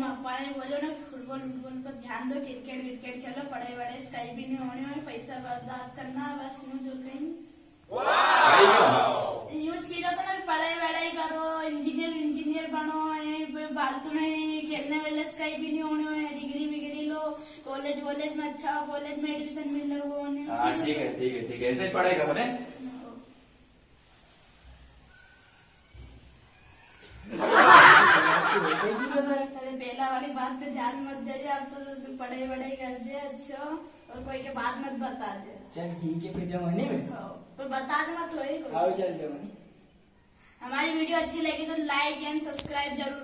पापा ने बोलो ना फुटबॉल फुटबॉल पर ध्यान दो क्रिकेट विकेट खेलो पढ़ाई वढ़ाई कहीं भी नहीं होने और पैसा बर्बाद करना बस यूज़ हो कहीं यूज़ की जाता ना पढ़ाई वढ़ाई करो इंजीनियर इंजीनियर बनो फालतू में खेलने वेलने से भी नहीं होने है डिग्री विग्री लो कॉलेज वॉलेज में अच्छा कॉलेज में एडमिशन मिल लो हाँ ठीक है ठीक है ठीक है ऐसे ही पढ़ाई करो अरे बेला वाली बात पे ध्यान मत दे दे अब तो पढ़ाई वढ़ाई कर दे अच्छा और कोई के बात मत बता दे। चल ठीक है फिर जमाने में। पर बता दे मत हो चल जमाने हमारी वीडियो अच्छी लगी तो लाइक एंड सब्सक्राइब ज़रूर